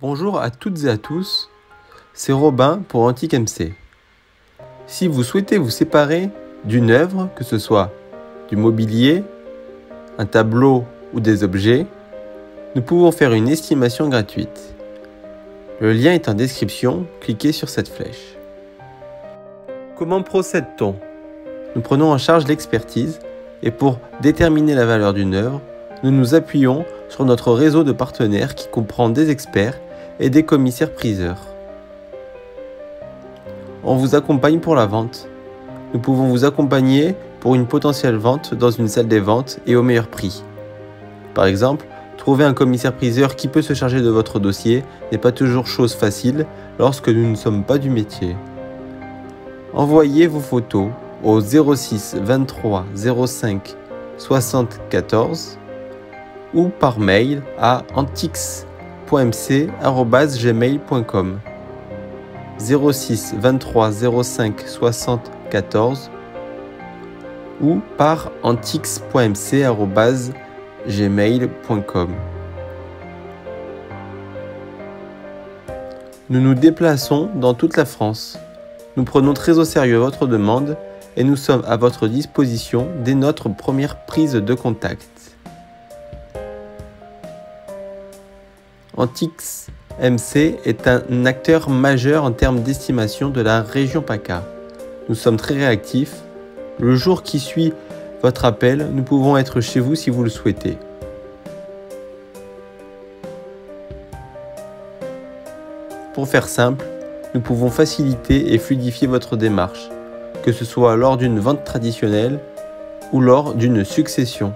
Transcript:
Bonjour à toutes et à tous, c'est Robin pour Antique MC. Si vous souhaitez vous séparer d'une œuvre, que ce soit du mobilier, un tableau ou des objets, nous pouvons faire une estimation gratuite. Le lien est en description, cliquez sur cette flèche. Comment procède-t-on? Nous prenons en charge l'expertise et pour déterminer la valeur d'une œuvre, nous nous appuyons sur notre réseau de partenaires qui comprend des experts et des commissaires-priseurs. On vous accompagne pour la vente. Nous pouvons vous accompagner pour une potentielle vente dans une salle des ventes et au meilleur prix. Par exemple, trouver un commissaire-priseur qui peut se charger de votre dossier n'est pas toujours chose facile lorsque nous ne sommes pas du métier. Envoyez vos photos au 06 23 05 74 ou par mail à antix.mc.gmail.com 06 23 05 74 ou par antix.mc.gmail.com Nous nous déplaçons dans toute la France. Nous prenons très au sérieux votre demande et nous sommes à votre disposition dès notre première prise de contact. Antix MC est un acteur majeur en termes d'estimation de la région PACA. Nous sommes très réactifs. Le jour qui suit votre appel, nous pouvons être chez vous si vous le souhaitez. Pour faire simple, nous pouvons faciliter et fluidifier votre démarche, que ce soit lors d'une vente traditionnelle ou lors d'une succession.